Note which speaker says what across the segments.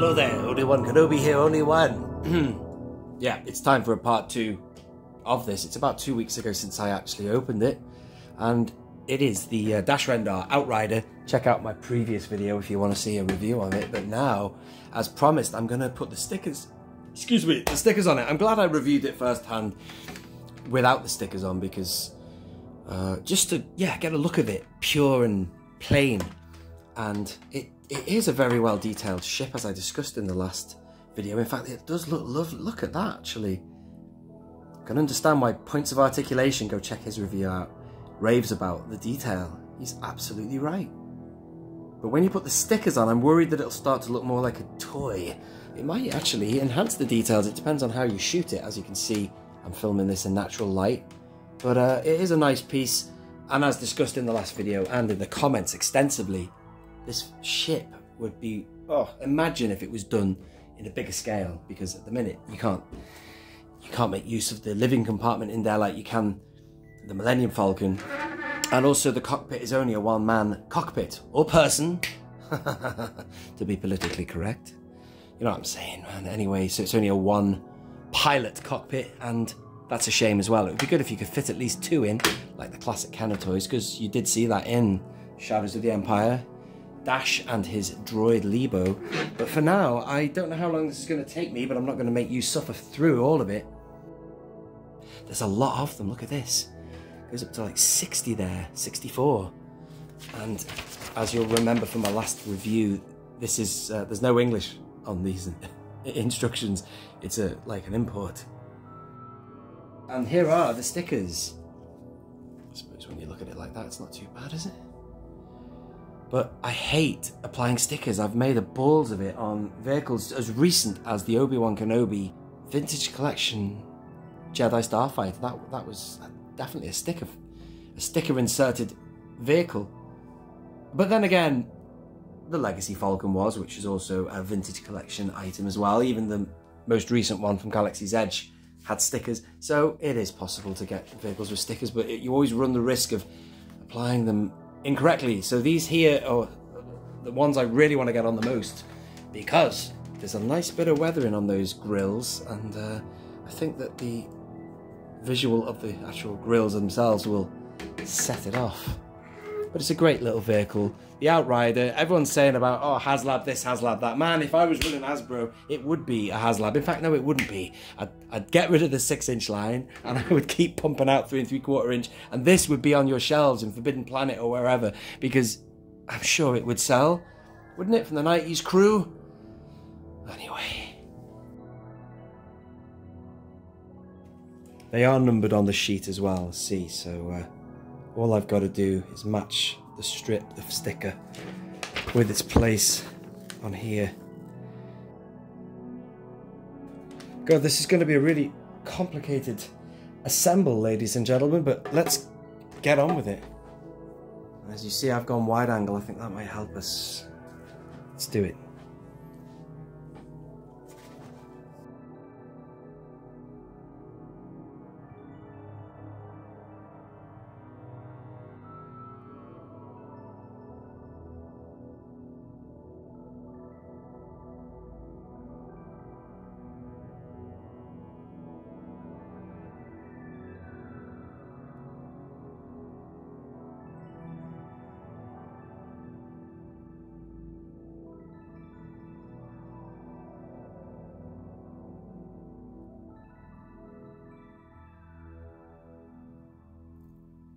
Speaker 1: Hello there, only one Kenobi here, only one. yeah, it's time for a part two of this. It's about two weeks ago since I actually opened it, and it is the uh, Dash Rendar Outrider. Check out my previous video if you want to see a review of it. But now, as promised, I'm going to put the stickers, excuse me, the stickers on it. I'm glad I reviewed it firsthand without the stickers on because uh, just to, yeah, get a look of it, pure and plain. And it, it is a very well detailed ship as I discussed in the last video. In fact, it does look lovely. Look at that, actually. I can understand why Points of Articulation, go check his review out, raves about the detail. He's absolutely right. But when you put the stickers on, I'm worried that it'll start to look more like a toy. It might actually enhance the details. It depends on how you shoot it. As you can see, I'm filming this in natural light. But uh, it is a nice piece. And as discussed in the last video and in the comments extensively, this ship would be, oh, imagine if it was done in a bigger scale. Because at the minute, you can't, you can't make use of the living compartment in there like you can the Millennium Falcon. And also the cockpit is only a one-man cockpit, or person, to be politically correct. You know what I'm saying, man. Anyway, so it's only a one pilot cockpit, and that's a shame as well. It would be good if you could fit at least two in, like the classic Kenner toys, because you did see that in Shadows of the Empire. Dash and his droid Leebo. But for now, I don't know how long this is going to take me, but I'm not going to make you suffer through all of it. There's a lot of them. Look at this goes up to like 60 there, 64. And as you'll remember from my last review, this is uh, there's no English on these instructions. It's a like an import. And here are the stickers. I suppose when you look at it like that, it's not too bad, is it? But I hate applying stickers. I've made a balls of it on vehicles as recent as the Obi-Wan Kenobi Vintage Collection Jedi Starfighter. That that was definitely a sticker, a sticker inserted vehicle. But then again, the Legacy Falcon was, which is also a vintage collection item as well. Even the most recent one from Galaxy's Edge had stickers. So it is possible to get vehicles with stickers, but it, you always run the risk of applying them incorrectly. So these here are the ones I really want to get on the most because there's a nice bit of weathering on those grills and uh, I think that the visual of the actual grills themselves will set it off. But it's a great little vehicle. The Outrider, everyone's saying about, oh, HasLab this, HasLab that. Man, if I was running Hasbro, it would be a HasLab. In fact, no, it wouldn't be. I'd, I'd get rid of the six inch line and I would keep pumping out three and three quarter inch. And this would be on your shelves in Forbidden Planet or wherever because I'm sure it would sell. Wouldn't it? From the 90s crew? Anyway. They are numbered on the sheet as well, see, so uh, all I've got to do is match the strip, of sticker, with its place on here. God, this is going to be a really complicated assemble, ladies and gentlemen, but let's get on with it. As you see, I've gone wide angle. I think that might help us. Let's do it.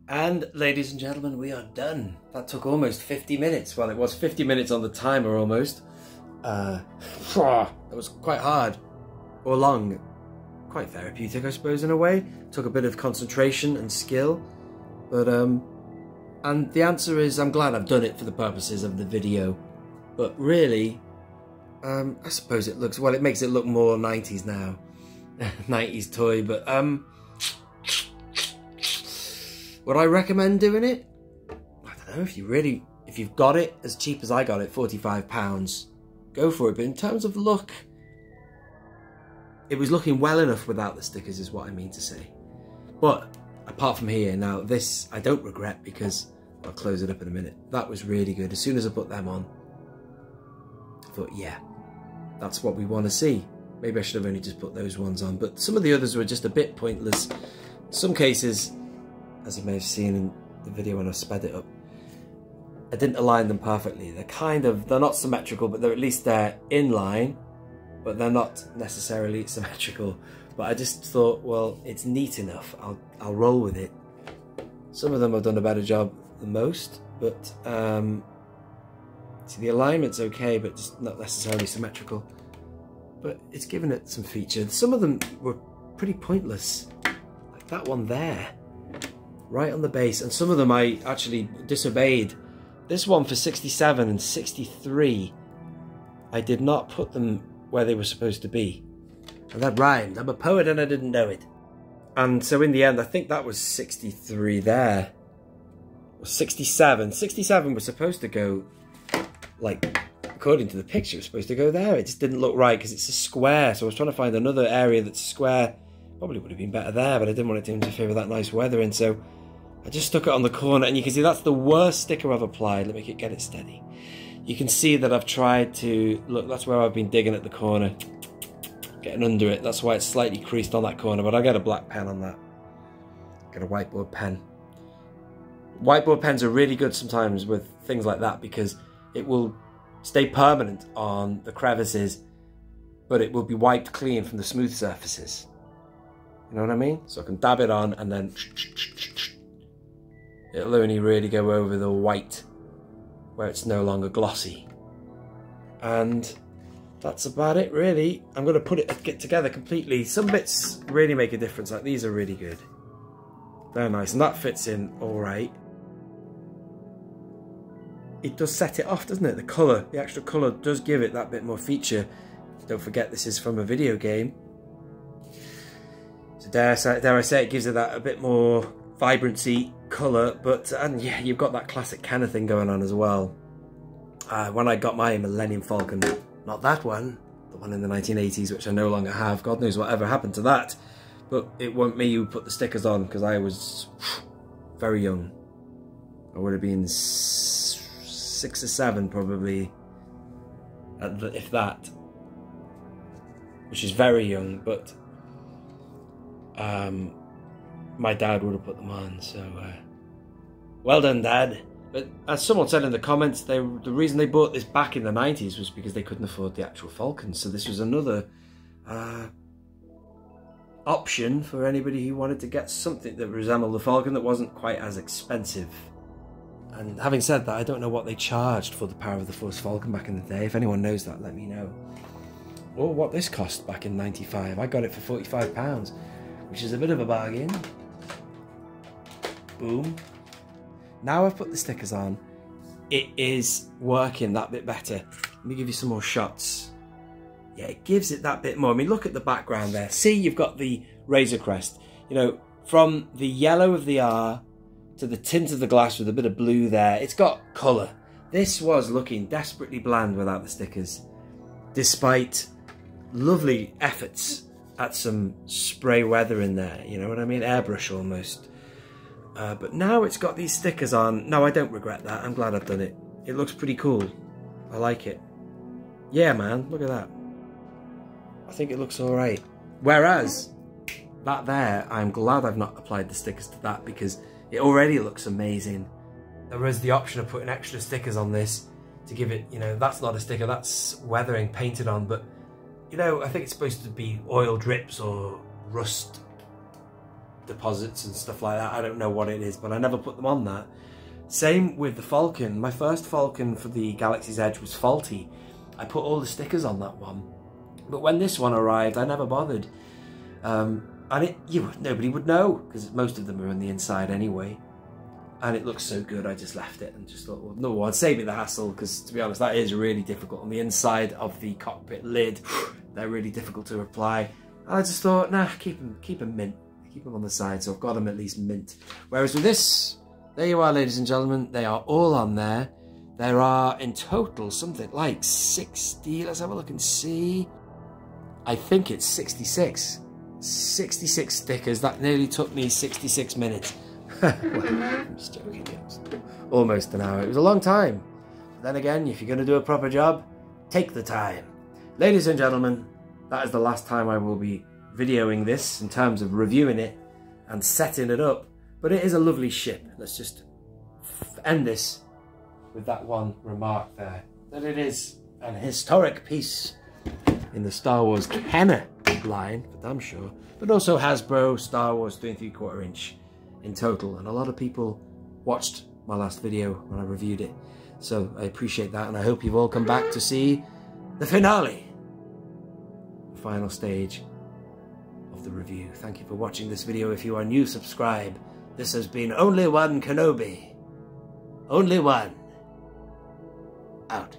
Speaker 1: And ladies and gentlemen, we are done. That took almost 50 minutes. Well, it was 50 minutes on the timer almost. Uh, it was quite hard or long. Quite therapeutic, I suppose, in a way. Took a bit of concentration and skill. But, um, and the answer is I'm glad I've done it for the purposes of the video. But really, um, I suppose it looks, well, it makes it look more 90s now. 90s toy, but, um, would I recommend doing it? I don't know if you really, if you've got it as cheap as I got it, £45, go for it. But in terms of look, it was looking well enough without the stickers is what I mean to say. But apart from here, now this I don't regret because I'll close it up in a minute. That was really good. As soon as I put them on, I thought, yeah, that's what we want to see. Maybe I should have only just put those ones on, but some of the others were just a bit pointless. In some cases, as you may have seen in the video when I sped it up, I didn't align them perfectly. They're kind of, they're not symmetrical, but they're at least they're in line, but they're not necessarily symmetrical. But I just thought, well, it's neat enough. I'll, I'll roll with it. Some of them have done a better job than most, but um, see the alignment's okay, but just not necessarily symmetrical. But it's given it some feature. Some of them were pretty pointless, like that one there, right on the base. And some of them I actually disobeyed this one for 67 and 63, I did not put them where they were supposed to be. And that rhymed. I'm a poet and I didn't know it. And so in the end, I think that was 63 there. Or 67. 67 was supposed to go, like, according to the picture, it was supposed to go there. It just didn't look right because it's a square. So I was trying to find another area that's square. Probably would have been better there, but I didn't want it to interfere with that nice weather. And so I just stuck it on the corner and you can see that's the worst sticker I've applied. Let me get it steady. You can see that I've tried to, look, that's where I've been digging at the corner. Getting under it. That's why it's slightly creased on that corner, but I get a black pen on that. Get a whiteboard pen. Whiteboard pens are really good sometimes with things like that because it will stay permanent on the crevices, but it will be wiped clean from the smooth surfaces. You know what I mean? So I can dab it on and then it'll only really go over the white where it's no longer glossy. And that's about it really. I'm going to put it get together completely. Some bits really make a difference, like these are really good. They're nice, and that fits in alright. It does set it off, doesn't it? The colour, the extra colour does give it that bit more feature. Don't forget this is from a video game. So dare I say, dare I say it gives it that a bit more vibrancy, colour, but and yeah, you've got that classic Kenner thing going on as well. Uh, when I got my Millennium Falcon, not that one, the one in the 1980s, which I no longer have. God knows whatever happened to that. But it wasn't me who put the stickers on because I was very young. I would have been six or seven probably, if that. Which is very young, but um, my dad would have put them on. So, uh, well done, Dad. But as someone said in the comments, they, the reason they bought this back in the 90s was because they couldn't afford the actual Falcon. So this was another uh, option for anybody who wanted to get something that resembled the Falcon that wasn't quite as expensive. And having said that, I don't know what they charged for the Power of the Force Falcon back in the day. If anyone knows that, let me know. Or what this cost back in 95. I got it for £45, which is a bit of a bargain. Boom. Now I've put the stickers on, it is working that bit better. Let me give you some more shots. Yeah, it gives it that bit more. I mean, look at the background there. See, you've got the Razor Crest. You know, from the yellow of the R to the tint of the glass with a bit of blue there, it's got colour. This was looking desperately bland without the stickers, despite lovely efforts at some spray weather in there, you know what I mean? Airbrush almost. Uh, but now it's got these stickers on. No, I don't regret that. I'm glad I've done it. It looks pretty cool. I like it. Yeah, man, look at that. I think it looks alright. Whereas, that there, I'm glad I've not applied the stickers to that because it already looks amazing. There is the option of putting extra stickers on this to give it, you know, that's not a sticker, that's weathering painted on, but, you know, I think it's supposed to be oil drips or rust deposits and stuff like that. I don't know what it is, but I never put them on that. Same with the Falcon. My first Falcon for the Galaxy's Edge was faulty. I put all the stickers on that one. But when this one arrived, I never bothered. Um, and it, you, nobody would know, because most of them are on the inside anyway. And it looks so good, I just left it and just thought, well, no, I'd save me the hassle, because to be honest, that is really difficult. On the inside of the cockpit lid, they're really difficult to apply. And I just thought, nah, keep them, keep them mint keep them on the side, so I've got them at least mint. Whereas with this, there you are, ladies and gentlemen, they are all on there. There are in total something like 60, let's have a look and see. I think it's 66. 66 stickers, that nearly took me 66 minutes. I'm just joking, almost an hour. It was a long time. But then again, if you're going to do a proper job, take the time. ladies and gentlemen, that is the last time I will be videoing this in terms of reviewing it and setting it up. But it is a lovely ship. Let's just end this with that one remark there. That it is an historic piece in the Star Wars Kenner line, for damn sure. But also Hasbro, Star Wars 3 and 3 quarter inch in total. And a lot of people watched my last video when I reviewed it. So I appreciate that and I hope you've all come back to see the finale. The final stage the review. Thank you for watching this video. If you are new, subscribe. This has been Only One Kenobi. Only one. Out.